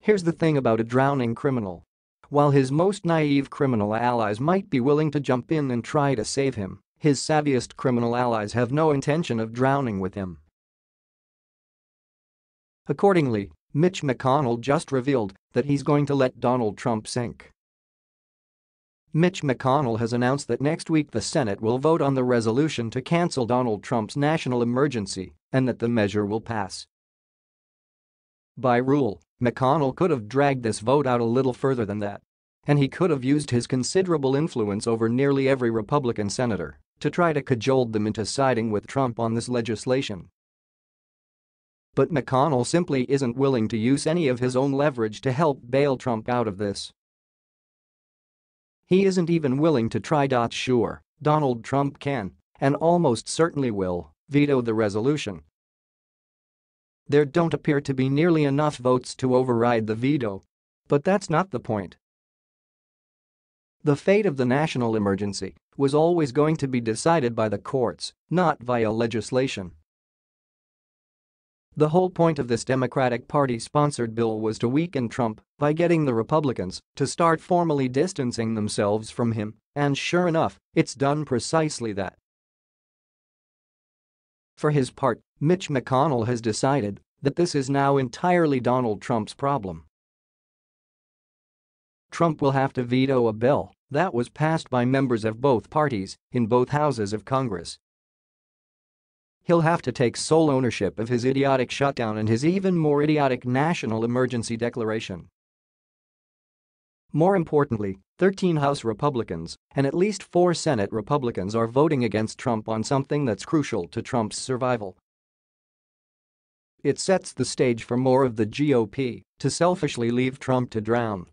Here's the thing about a drowning criminal. While his most naive criminal allies might be willing to jump in and try to save him, his savviest criminal allies have no intention of drowning with him. Accordingly, Mitch McConnell just revealed that he's going to let Donald Trump sink. Mitch McConnell has announced that next week the Senate will vote on the resolution to cancel Donald Trump's national emergency and that the measure will pass. By rule, McConnell could have dragged this vote out a little further than that. And he could have used his considerable influence over nearly every Republican senator to try to cajole them into siding with Trump on this legislation. But McConnell simply isn't willing to use any of his own leverage to help bail Trump out of this. He isn't even willing to try. Dot sure, Donald Trump can, and almost certainly will, veto the resolution. There don't appear to be nearly enough votes to override the veto. But that's not the point. The fate of the national emergency was always going to be decided by the courts, not via legislation. The whole point of this Democratic Party-sponsored bill was to weaken Trump by getting the Republicans to start formally distancing themselves from him, and sure enough, it's done precisely that. For his part, Mitch McConnell has decided that this is now entirely Donald Trump's problem. Trump will have to veto a bill that was passed by members of both parties in both houses of Congress He'll have to take sole ownership of his idiotic shutdown and his even more idiotic national emergency declaration. More importantly, 13 House Republicans and at least four Senate Republicans are voting against Trump on something that's crucial to Trump's survival. It sets the stage for more of the GOP to selfishly leave Trump to drown